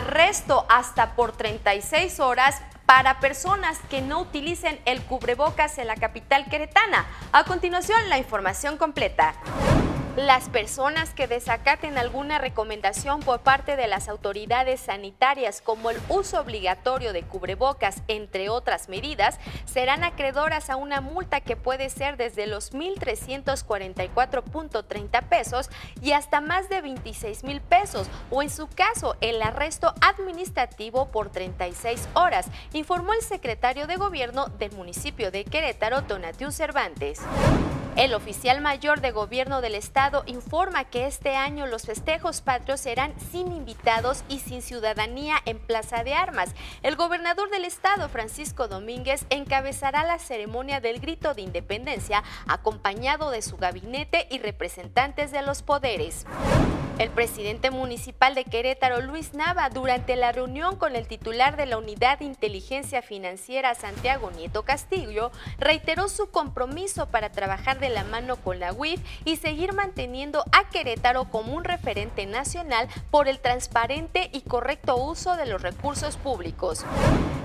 arresto hasta por 36 horas para personas que no utilicen el cubrebocas en la capital queretana. A continuación, la información completa. Las personas que desacaten alguna recomendación por parte de las autoridades sanitarias como el uso obligatorio de cubrebocas, entre otras medidas, serán acreedoras a una multa que puede ser desde los 1.344.30 pesos y hasta más de 26 mil pesos o en su caso el arresto administrativo por 36 horas, informó el secretario de gobierno del municipio de Querétaro, Donatiu Cervantes. El oficial mayor de gobierno del estado informa que este año los festejos patrios serán sin invitados y sin ciudadanía en Plaza de Armas. El gobernador del estado, Francisco Domínguez, encabezará la ceremonia del grito de independencia acompañado de su gabinete y representantes de los poderes. El presidente municipal de Querétaro, Luis Nava, durante la reunión con el titular de la Unidad de Inteligencia Financiera, Santiago Nieto Castillo, reiteró su compromiso para trabajar de la mano con la UIF y seguir manteniendo a Querétaro como un referente nacional por el transparente y correcto uso de los recursos públicos.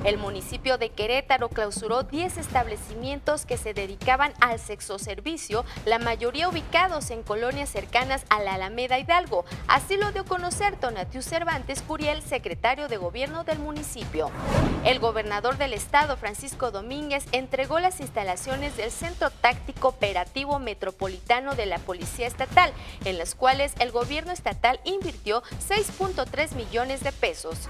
El municipio de Querétaro clausuró 10 establecimientos que se dedicaban al sexoservicio, la mayoría ubicados en colonias cercanas a la Alameda Hidalgo, Así lo dio a conocer Tonatiu Cervantes Curiel, secretario de gobierno del municipio. El gobernador del estado, Francisco Domínguez, entregó las instalaciones del Centro Táctico Operativo Metropolitano de la Policía Estatal, en las cuales el gobierno estatal invirtió 6.3 millones de pesos.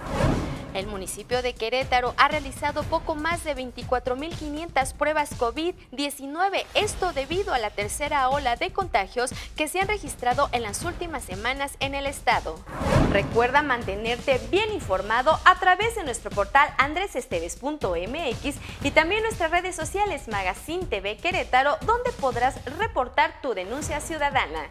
El municipio de Querétaro ha realizado poco más de 24.500 pruebas COVID-19, esto debido a la tercera ola de contagios que se han registrado en las últimas semanas en el estado. Recuerda mantenerte bien informado a través de nuestro portal andresesteves.mx y también nuestras redes sociales Magazine TV Querétaro, donde podrás reportar tu denuncia ciudadana.